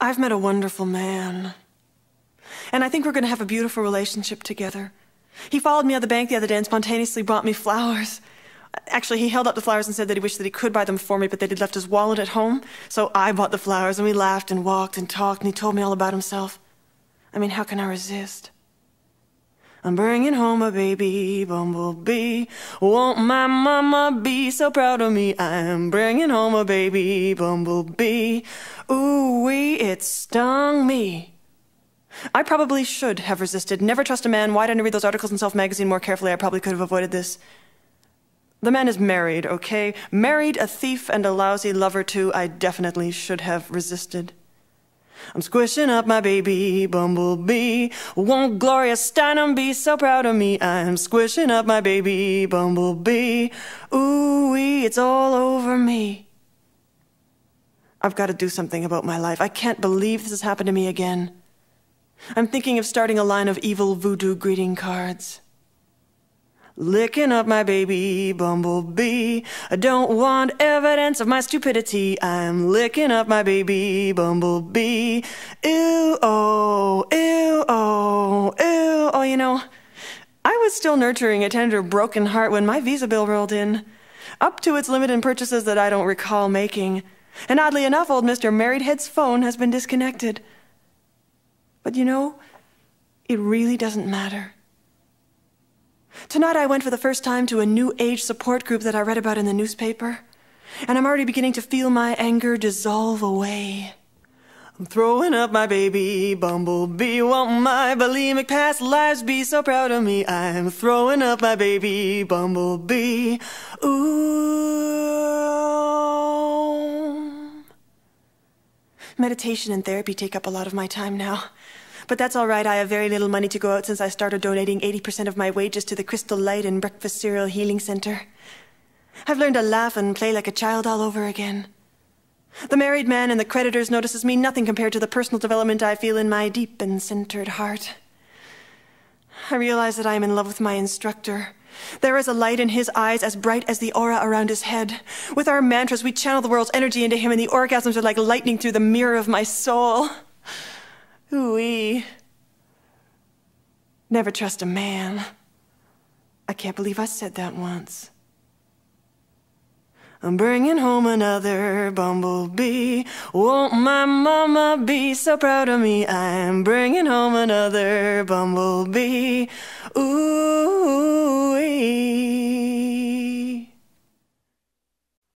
I've met a wonderful man. And I think we're going to have a beautiful relationship together. He followed me out the bank the other day and spontaneously brought me flowers. Actually, he held up the flowers and said that he wished that he could buy them for me, but that he'd left his wallet at home. So I bought the flowers, and we laughed and walked and talked, and he told me all about himself. I mean, how can I resist? I'm bringing home a baby bumblebee. Won't my mama be so proud of me? I'm bringing home a baby bumblebee. Ooh wee, it stung me. I probably should have resisted. Never trust a man. Why didn't I read those articles in Self magazine more carefully? I probably could have avoided this. The man is married, okay? Married, a thief, and a lousy lover, too. I definitely should have resisted. I'm squishing up my baby bumblebee. Won't Gloria Steinem be so proud of me? I'm squishing up my baby bumblebee. Ooh, wee, it's all over me. I've got to do something about my life. I can't believe this has happened to me again. I'm thinking of starting a line of evil voodoo greeting cards. Licking up my baby bumblebee. I don't want evidence of my stupidity. I'm licking up my baby bumblebee. Ew, oh, ew, oh, ew. Oh, you know, I was still nurturing a tender, broken heart when my visa bill rolled in. Up to its limit in purchases that I don't recall making. And oddly enough, old Mr. Marriedhead's phone has been disconnected. But you know, it really doesn't matter. Tonight I went for the first time to a new age support group that I read about in the newspaper, and I'm already beginning to feel my anger dissolve away. I'm throwing up my baby bumblebee. Won't my bulimic past lives be so proud of me? I'm throwing up my baby bumblebee. Ooh. Meditation and therapy take up a lot of my time now. But that's all right. I have very little money to go out since I started donating 80% of my wages to the Crystal Light and Breakfast Cereal Healing Center. I've learned to laugh and play like a child all over again. The married man and the creditors notices me nothing compared to the personal development I feel in my deep and centered heart. I realize that I am in love with my instructor. There is a light in his eyes as bright as the aura around his head. With our mantras, we channel the world's energy into him, and the orgasms are like lightning through the mirror of my soul. Ooh-wee. Never trust a man. I can't believe I said that once. I'm bringing home another bumblebee. Won't my mama be so proud of me? I'm bringing home another bumblebee. Ooh-wee.